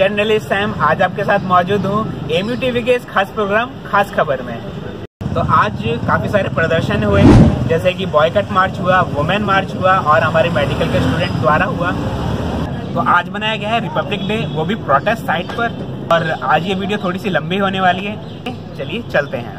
Journalist Sam आज आपके साथ मौजूद हूँ एमयू टीवी के इस खास प्रोग्राम खास खबर में। तो आज काफ़ी सारे प्रदर्शन हुए, जैसे कि बॉयकट मार्च हुआ वुमेन मार्च हुआ, और हमारे मेडिकल के स्टूडेंट द्वारा हुआ। तो आज बनाया गया है रिपब्लिक डे वो भी प्रोटेस्ट साइट पर, और आज ये वीडियो थोड़ी सी लंबी होने वाली है। चलिए, चलते हैं।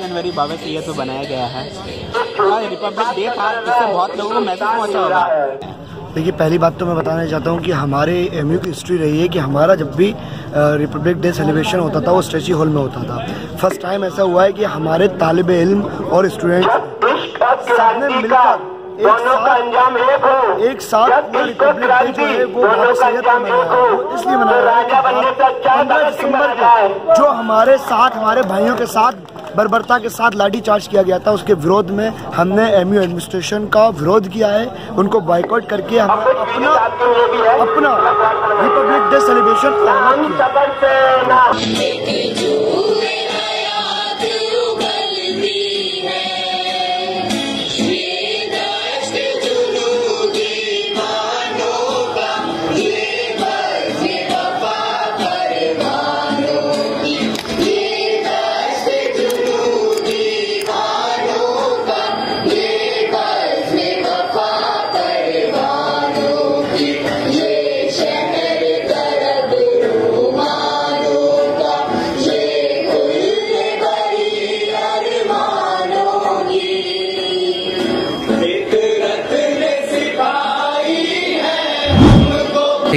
जनवरी बाईस ये तो बनाया गया है। आज रिपब्लिक डे था इससे बहुत लोगों को मैसेज पहुँचा होगा। देखिए पहली बात तो मैं बताना चाहता हूँ कि हमारे एमयू की हिस्ट्री रही है कि हमारा जब भी रिपब्लिक डे सेलिब्रेशन होता था वो स्ट्रेची हॉल में होता था। फ़र्स्ट टाइम ऐसा हुआ है कि हमारे तालब इल्म और स्टूडेंट सबने मिलकर एक साथ एक साथ वो रिपब्लिक डे जो है वो भारत सैयद का मनाया। वो इसलिए मनाया पंद्रह दिसंबर को जो हमारे साथ हमारे भाइयों के साथ बर्बरता के साथ लाठी चार्ज किया गया था। उसके विरोध में हमने एम एडमिनिस्ट्रेशन का विरोध किया है। उनको बाइकआउट करके हम अपना अपना रिपब्लिक डे सेलिब्रेशन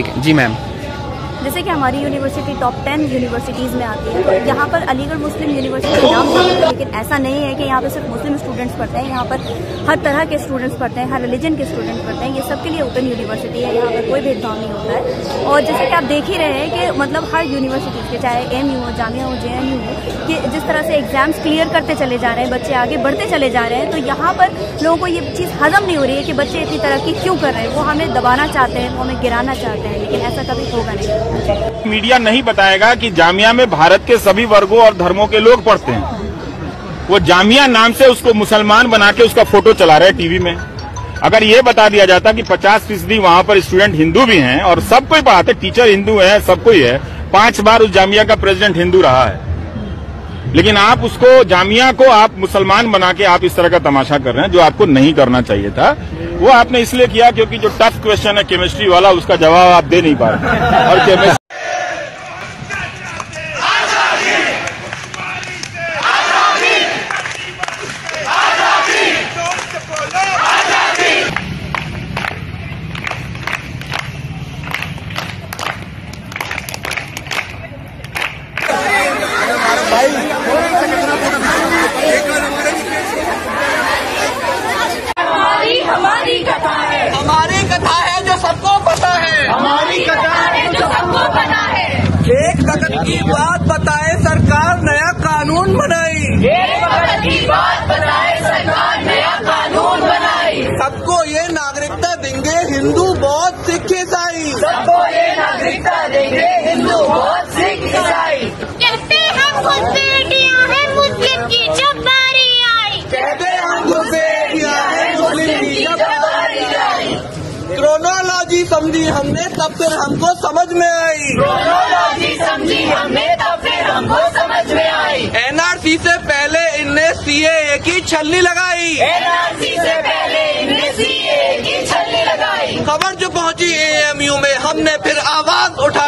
ऐलान किया ठीक है जी मैम जैसे कि हमारी यूनिवर्सिटी टॉप टेन यूनिवर्सिटीज़ में आती है। तो यहाँ पर अलीगढ़ मुस्लिम यूनिवर्सिटी नाम है, लेकिन ऐसा नहीं है कि यहाँ पर सिर्फ़ मुस्लिम स्टूडेंट्स पढ़ते हैं, यहाँ पर हर तरह के स्टूडेंट्स पढ़ते हैं, हर रिलीजन के स्टूडेंट्स पढ़ते हैं। ये सबके लिए ओपन यूनिवर्सिटी है, यहाँ पर कोई भेदभाव नहीं होता है। और जैसे कि आप देख ही रहे हैं कि मतलब हर यूनिवर्सिटीज़ के, चाहे एम यू हो, जामिया हो जे हो, कि जिस तरह से एग्ज़ाम्स क्लियर करते चले जा रहे हैं, बच्चे आगे बढ़ते चले जा रहे हैं तो यहाँ पर लोगों को ये चीज़ हजम नहीं हो रही है कि बच्चे इतनी तरक्की क्यों कर रहे हैं। वो हमें दबाना चाहते हैं, वो हमें गिराना चाहते हैं, लेकिन ऐसा कभी होगा नहीं। मीडिया नहीं बताएगा कि जामिया में भारत के सभी वर्गों और धर्मों के लोग पढ़ते हैं। वो जामिया नाम से उसको मुसलमान बना के उसका फ़ोटो चला रहे टीवी में। अगर ये बता दिया जाता कि 50 फ़ीसदी वहाँ पर स्टूडेंट हिंदू भी हैं और सब कोई पढ़ाते टीचर हिंदू है, सब कोई है, पाँच बार उस जामिया का प्रेसिडेंट हिंदू रहा है। लेकिन आप उसको, जामिया को आप मुसलमान बना के आप इस तरह का तमाशा कर रहे हैं, जो आपको नहीं करना चाहिए था। वो आपने इसलिए किया क्योंकि जो टफ क्वेश्चन है केमिस्ट्री वाला, उसका जवाब आप दे नहीं पा रहे और केमिस्ट्री हमारी कथा है। हमारी कथा है जो सबको पता है। हमारी कथा है जो सबको पता है। एक वक्त की बात बताए सरकार नया कानून बनाई। एक वक्त की बात बताए सरकार नया कानून बनाई। सबको ये नागरिकता देंगे हिंदू बौद्ध सिख ईसाई सबको ये नागरिकता समझी हमने तब फिर हमको समझ में आई। क्रोनोलॉजी समझी हमने तब फिर हमको समझ में आई। एनआरसी से पहले इनने सीए की छलनी लगाई। एनआरसी से पहले इनने सीए की छलनी लगाई। खबर जो पहुँची एएमयू में हमने फिर आवाज़ उठा।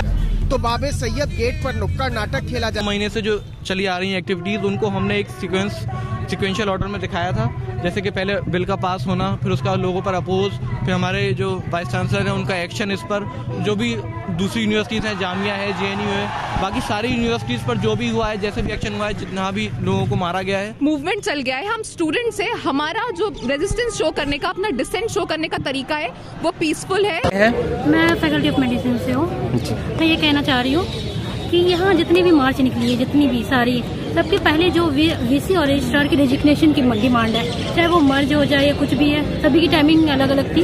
तो बाबे सैयद गेट पर नुक्कड़ नाटक खेला जा महीने से जो चली आ रही है एक्टिविटीज़ उनको हमने एक सीक्वेंस सिक्वेंशियल ऑर्डर में दिखाया था जैसे कि पहले बिल का पास होना फिर उसका लोगों पर अपोज फिर हमारे जो वाइस चांसलर हैं उनका एक्शन इस पर जो भी दूसरी यूनिवर्सिटीज़ हैं जामिया है जेएनयू है बाकी सारी यूनिवर्सिटीज़ पर जो भी हुआ है जैसे भी एक्शन हुआ है जितना भी लोगों को मारा गया है। मूवमेंट चल गया है। हम स्टूडेंट से हमारा जो रेजिस्टेंस शो करने का अपना डिसेंट शो करने का तरीका है वो पीसफुल है। मैं फैकल्टी ऑफ़ मेडिसिन से हूँ। मैं ये कहना चाह रही हूँ कि यहाँ जितनी भी मार्च निकली है जितनी भी सारी सबके पहले जो वीसी और रजिस्ट्रार की रेजिग्नेशन की डिमांड है चाहे वो मर्ज हो जाए या कुछ भी है सभी की टाइमिंग अलग अलग थी।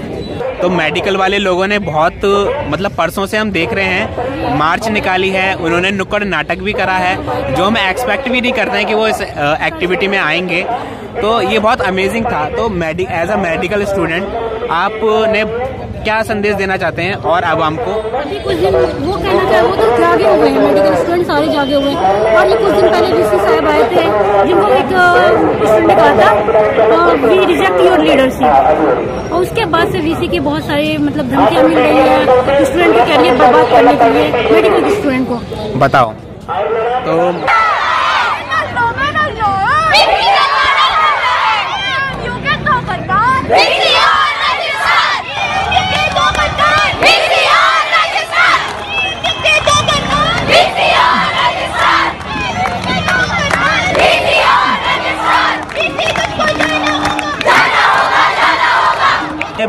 तो मेडिकल वाले लोगों ने बहुत मतलब परसों से हम देख रहे हैं मार्च निकाली है उन्होंने नुक्कड़ नाटक भी करा है जो हम एक्सपेक्ट भी नहीं करते हैं कि वो इस एक्टिविटी में आएँगे। तो ये बहुत अमेजिंग था। तो medic as a medical student आपने क्या संदेश देना चाहते हैं और आवाम को अभी कुछ दिन वो कहना चाहे वो जागे हुए हैं। मेडिकल स्टूडेंट सारे जागे हुए हैं। और ये कुछ दिन पहले डीसी साहब आए थे जिनको एक स्टूडेंट ने कहा था वी रिजेक्ट योर लीडरशिप और उसके बाद से वीसी के बहुत सारे मतलब धमकियाँ मिल रही है स्टूडेंट के कैरियर बर्बाद करने के लिए मेडिकल स्टूडेंट को। बताओ। तो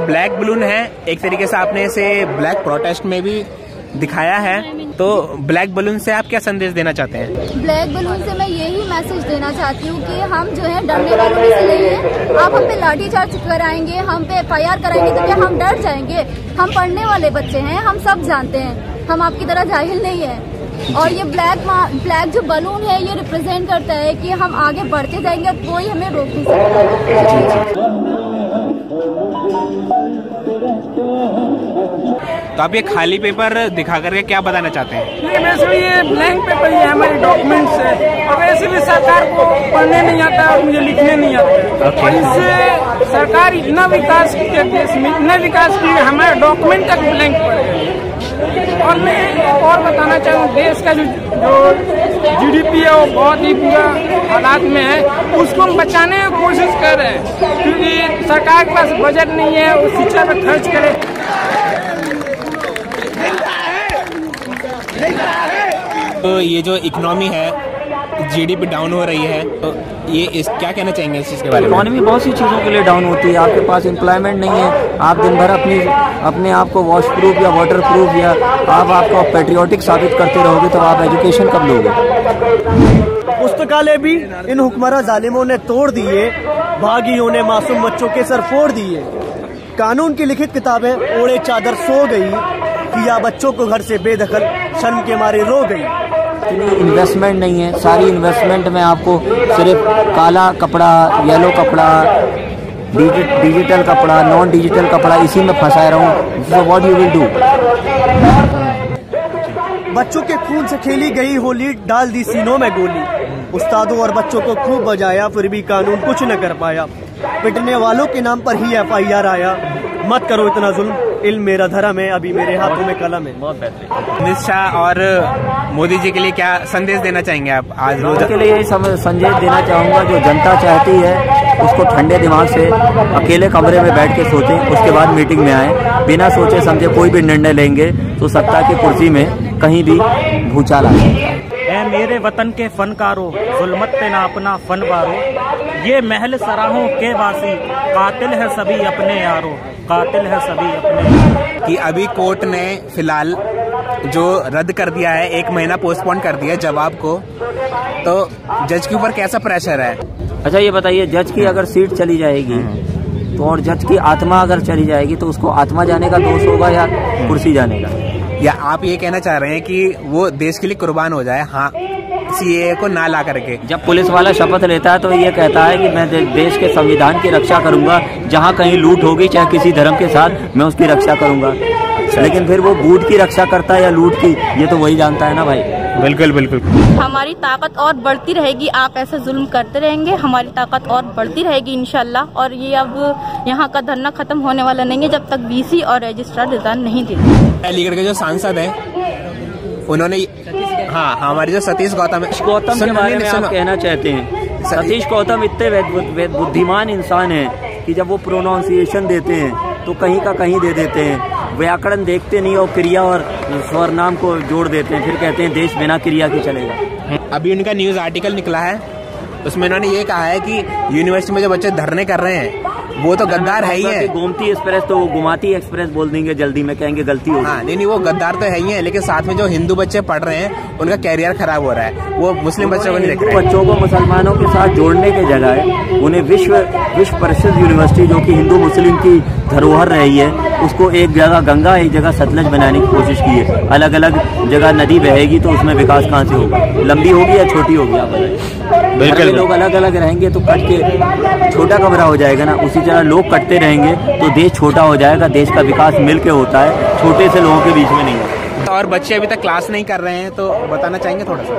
ब्लैक बलून है एक तरीके से आपने इसे ब्लैक प्रोटेस्ट में भी दिखाया है। तो ब्लैक बलून से आप क्या संदेश देना चाहते हैं? ब्लैक बलून से मैं यही मैसेज देना चाहती हूँ कि हम जो है डरने वालों में से नहीं है। आप हम पे लाठी चार्ज कराएँगे हम पे एफ़ आई आर कराएँगे तो क्या हम डर जाएँगे? हम पढ़ने वाले बच्चे हैं हम सब जानते हैं। हम आपकी तरह जाहिल नहीं है। और ये ब्लैक ब्लैक जो बलून है ये रिप्रेजेंट करता है कि हम आगे बढ़ते जाएँगे कोई हमें रोक नहीं सकता। तो आप ये खाली पेपर दिखा करके क्या बताना चाहते हैं? नहीं वैसे ये ब्लैंक पेपर ही है हमारे डॉक्यूमेंट्स है। और वैसे भी सरकार को पढ़ने नहीं आता और मुझे लिखने नहीं आता। Okay. और इससे सरकार इतना विकास की देश में इतना विकास की हमारे डॉक्यूमेंट तक ब्लैंक पड़ गए और मैं और बताना चाहूँ, देश का जो जो जीडीपी है, वो बहुत ही बुरा हालात में है। उसको हम बचाने की कोशिश कर रहे हैं, क्योंकि सरकार के पास बजट नहीं है वो शिक्षा पर खर्च करे। तो ये जो इकोनॉमी है जीडीपी डाउन हो रही है तो ये इस क्या कहना चाहेंगे इस चीज़ के बारे में? इकोनॉमी बहुत सी चीज़ों के लिए डाउन होती है आपके पास एम्प्लॉयमेंट नहीं है आप दिन भर अपनी अपने आप को वॉश प्रूफ या वाटर प्रूफ या आप आपको पेट्रियोटिक साबित करते रहोगे तो आप एजुकेशन कब लोगे? पुस्तकालय भी इन हुक्मरा जालिमों ने तोड़ दिए भागियों ने मासूम बच्चों के सर फोड़ दिए। कानून की लिखित किताबें ओढ़े चादर सो गई किया बच्चों को घर से बेदखल शर्म के मारे रो गई। इन्वेस्टमेंट नहीं है। सारी इन्वेस्टमेंट में आपको सिर्फ़ काला कपड़ा येलो कपड़ा डिजिटल कपड़ा नॉन डिजिटल कपड़ा, इसी में फंसा रहा। हूँ व्हाट यू विल डू बच्चों के खून से खेली गई होली, डाल दी सीनों में गोली। उस्तादों और बच्चों को खूब बजाया, फिर भी कानून कुछ न कर पाया। पिटने वालों के नाम पर ही एफ़ आई आर आया। मत करो इतना जुल्म। इल्म मेरा धर्म है अभी मेरे हाथों में कलम है। बहुत बेहतरीन। अमित शाह और मोदी जी के लिए क्या संदेश देना चाहेंगे आप आज रोज? के लिए यही संदेश देना चाहूँगा जो जनता चाहती है उसको ठंडे दिमाग से अकेले कमरे में बैठ के सोचें उसके बाद मीटिंग में आए। बिना सोचे समझे कोई भी निर्णय लेंगे तो सत्ता की कुर्सी में कहीं भी भूचाल आ है मेरे वतन के फनकारों जुलमत पे ना अपना फन वारो। ये महल सराहों के वासी। कातिल है सभी अपने यारों। कातिल है सभी अपने कि अभी कोर्ट ने फ़िलहाल जो रद्द कर दिया है एक महीना पोस्टपोन कर दिया जवाब को तो जज के ऊपर कैसा प्रेशर है? अच्छा ये बताइए जज की अगर सीट चली जाएगी तो और जज की आत्मा अगर चली जाएगी तो उसको आत्मा जाने का दोष होगा या कुर्सी जाने का? या आप ये कहना चाह रहे हैं कि वो देश के लिए कुर्बान हो जाए? हाँ सीए को ना ला करके। जब पुलिस वाला शपथ लेता है तो ये कहता है कि मैं देश के संविधान की रक्षा करूँगा जहाँ कहीं लूट होगी चाहे किसी धर्म के साथ मैं उसकी रक्षा करूँगा। अच्छा। लेकिन फिर वो बूट की रक्षा करता है या लूट की ये तो वही जानता है ना भाई? बिल्कुल बिल्कुल। हमारी ताकत और बढ़ती रहेगी आप ऐसे जुल्म करते रहेंगे हमारी ताकत और बढ़ती रहेगी इनशाला और ये अब यहाँ का धरना खत्म होने वाला नहीं है जब तक बीसी और रजिस्ट्रार रिजाइन नहीं देते अलीगढ़ के जो सांसद है उन्होंने हाँ हमारे जो सतीश गौतम गौतम के बारे में आप कहना चाहते हैं। सतीश गौतम इतने बुद्धिमान इंसान है कि जब वो प्रोनाउंसिएशन देते हैं तो कहीं का कहीं दे देते हैं। व्याकरण देखते नहीं और क्रिया और स्वर नाम को जोड़ देते हैं। फिर कहते हैं देश बिना क्रिया के चलेगा। अभी उनका न्यूज़ आर्टिकल निकला है। उसमें उन्होंने ये कहा है कि यूनिवर्सिटी में जो बच्चे धरने कर रहे हैं वो तो गद्दार है ही है। गोमती एक्सप्रेस तो वो गुमाती एक्सप्रेस बोल देंगे जल्दी में कहेंगे गलती हो हाँ नहीं नहीं वो गद्दार तो है ही है लेकिन साथ में जो हिंदू बच्चे पढ़ रहे हैं उनका कैरियर खराब हो रहा है। वो मुस्लिम बच्चों को नहीं देख रहे बच्चों को मुसलमानों के साथ जोड़ने के जगह उन्हें विश्व विश्व प्रसिद्ध यूनिवर्सिटी जो की हिंदू मुस्लिम की धरोहर रही है उसको एक जगह गंगा एक जगह सतलज बनाने की कोशिश की है। अलग अलग जगह नदी बहेगी तो उसमें विकास कहाँ से होगा? लंबी होगी या छोटी होगी आप बताइए। बिल्कुल। लोग अलग अलग रहेंगे तो कट के छोटा कमरा हो जाएगा ना उसी तरह लोग कटते रहेंगे तो देश छोटा हो जाएगा देश का विकास मिल के होता है छोटे से लोगों के बीच में नहीं होता। और बच्चे अभी तक क्लास नहीं कर रहे हैं तो बताना चाहेंगे थोड़ा सा?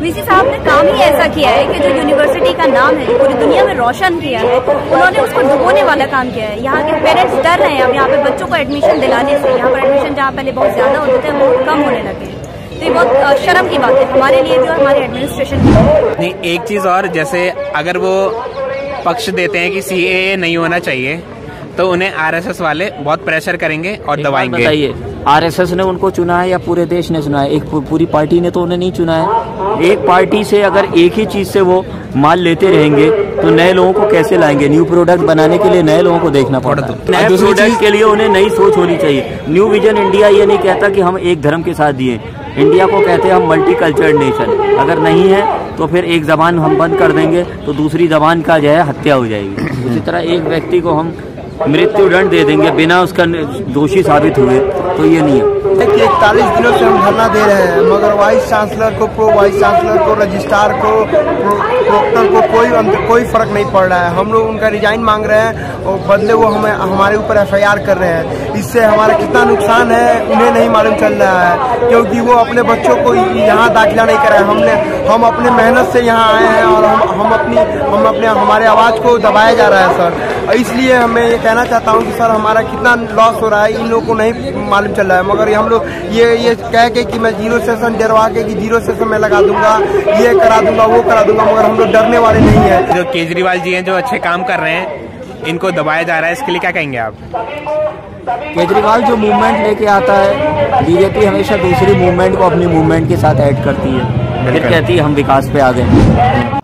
वीसी साहब ने काम ही ऐसा किया है कि जो यूनिवर्सिटी का नाम है पूरी दुनिया में रोशन किया है उन्होंने उसको डुबोने वाला काम किया है। यहाँ के पेरेंट्स डर रहे हैं अब यहाँ पे बच्चों को एडमिशन दिलाने से यहाँ पर एडमिशन जहाँ पहले बहुत ज़्यादा होते थे वो कम होने लगे हैं। तो ये बहुत शर्म की बात है। हमारे लिए जो हमारे एडमिनिस्ट्रेशन की नहीं एक चीज़ और जैसे अगर वो पक्ष देते हैं कि सीए नहीं होना चाहिए तो उन्हें आरएसएस वाले बहुत प्रेशर करेंगे और दबाएँगे। बताइए आरएसएस ने उनको चुना है या पूरे देश ने चुना है? एक पूरी पार्टी ने तो उन्हें नहीं चुना है। एक पार्टी से अगर एक ही चीज़ से वो माल लेते रहेंगे तो नए लोगों को कैसे लाएँगे? न्यू प्रोडक्ट बनाने के लिए नए लोगों को देखना पड़ता है। नए प्रोडक्ट के लिए उन्हें नई सोच होनी चाहिए। न्यू विजन इंडिया ये नहीं कहता कि हम एक धर्म के साथ दिए। इंडिया को कहते हैं हम मल्टी कल्चर्ड नेशन अगर नहीं है तो फिर एक जबान हम बंद कर देंगे तो दूसरी जबान का जो है हत्या हो जाएगी। उसी तरह एक व्यक्ति को हम मृत्यु दंड दे देंगे बिना उसका दोषी साबित हुए तो ये नहीं है। कि इकतालीस दिनों से हम धरना दे रहे हैं मगर वाइस चांसलर को प्रो वाइस चांसलर को रजिस्ट्रार को प्रो, प्रोक्टर को कोई कोई फ़र्क नहीं पड़ रहा है। हम लोग उनका रिजाइन मांग रहे हैं और बदले वो हमें हमारे ऊपर एफआईआर कर रहे हैं। इससे हमारा कितना नुकसान है, उन्हें नहीं मालूम चल रहा है, क्योंकि वो अपने बच्चों को यहाँ दाखिला नहीं कराए। हमने, हम अपने मेहनत से यहाँ आए हैं और हम हम अपनी, हम अपने, हमारे आवाज़ को दबाया जा रहा है, सर। इसलिए मैं ये कहना चाहता हूँ कि, सर, हमारा कितना लॉस हो रहा है, इन लोगों को नहीं मालूम चल रहा है। मगर हम लोग, ये ये कह के कि मैं ज़ीरो सेशन डरवा के कि ज़ीरो सेशन मैं लगा दूँगा, ये करा दूँगा, वो करा दूँगा, मगर हम लोग डरने वाले नहीं है। जो केजरीवाल जी हैं, जो अच्छे काम कर रहे हैं, इनको दबाया जा रहा है, इसके लिए क्या कहेंगे आप? केजरीवाल जो मूवमेंट लेके आता है बीजेपी हमेशा दूसरी मूवमेंट को अपनी मूवमेंट के साथ ऐड करती है। फिर कहती है हम विकास पे आ गए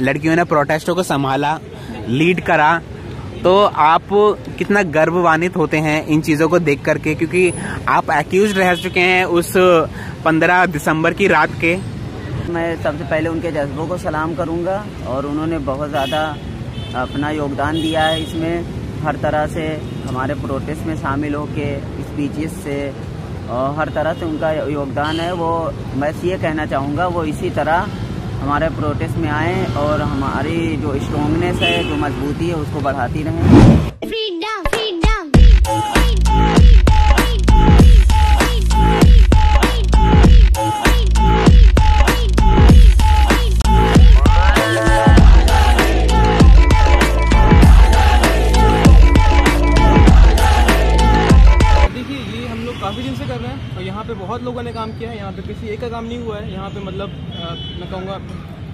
लड़कियों ने प्रोटेस्टों को संभाला लीड करा। तो आप कितना गर्ववान्वित होते हैं इन चीज़ों को देख करके क्योंकि आप एक्यूज रह चुके हैं उस 15 दिसंबर की रात के। मैं सबसे पहले उनके जज्बों को सलाम करूँगा और उन्होंने बहुत ज़्यादा अपना योगदान दिया है इसमें। हर तरह से हमारे प्रोटेस्ट में शामिल होके स्पीचेस से, और हर तरह से उनका योगदान है। वो, मैं ये कहना चाहूँगा, वो इसी तरह हमारे प्रोटेस्ट में आए और हमारी जो स्ट्रोंगनेस है, जो मजबूती है, उसको बढ़ाती रहें। बहुत लोगों ने काम किया है यहाँ पे किसी एक का काम नहीं हुआ है। यहाँ पे मतलब अ, मैं कहूँगा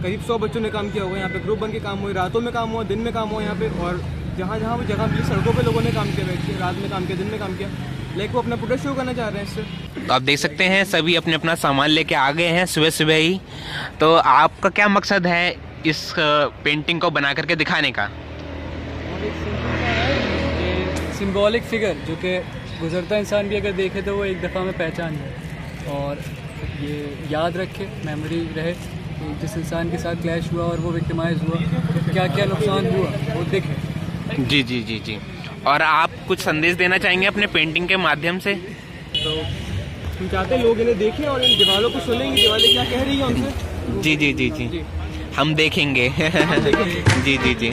करीब सौ बच्चों ने काम किया हुआ है यहाँ पे ग्रुप बन के काम हुए रातों में काम हुआ दिन में काम हुआ यहाँ पे। और जहाँ जहाँ भी जगह मिली सड़कों पे लोगों ने काम किया बैठ के रात में काम किया दिन में काम किया। लेकिन वो अपना प्रोटेस्ट शुरू करना चाह रहे हैं इससे तो आप देख सकते हैं सभी अपने अपना सामान लेके आ गए हैं सुबह सुबह ही। तो आपका क्या मकसद है इस पेंटिंग को बना करके दिखाने का? सिम्बॉलिक फिगर जो कि गुजरता इंसान भी अगर देखे तो वो एक दफ़ा में पहचान जाए और ये याद रखे मेमोरी रहे कि जिस इंसान के साथ क्लैश हुआ और वो विक्टिमाइज हुआ तो क्या क्या नुकसान हुआ वो दिखे। जी जी जी जी। और आप कुछ संदेश देना चाहेंगे अपने पेंटिंग के माध्यम से? तो हम चाहते हैं लोग इन्हें देखें और इन दीवारों को सुनेंगे दीवारें क्या कह रही हैं उनसे। जी जी जी जी। हम देखेंगे। जी जी जी।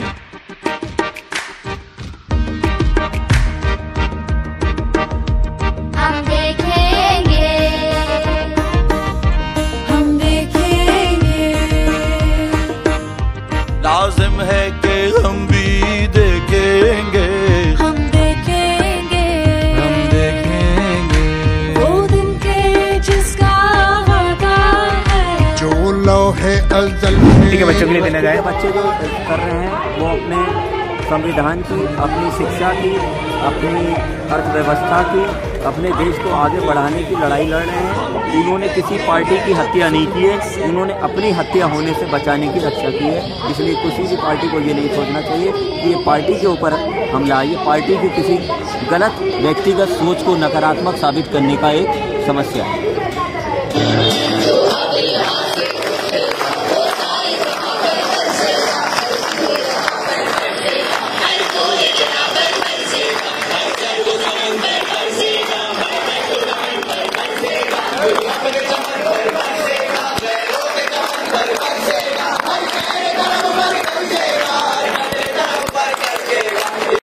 ठीक है बच्चों के लिए देना जाए। बच्चे जो कर रहे हैं वो अपने संविधान की अपनी शिक्षा की अपनी अर्थव्यवस्था की अपने देश को आगे बढ़ाने की लड़ाई लड़ रहे हैं। उन्होंने किसी पार्टी की हत्या नहीं की है उन्होंने अपनी हत्या होने से बचाने की रक्षा की है। इसलिए किसी भी पार्टी को ये नहीं सोचना चाहिए कि ये पार्टी के ऊपर हमला ये पार्टी की किसी गलत व्यक्तिगत सोच को नकारात्मक साबित करने का एक समस्या है।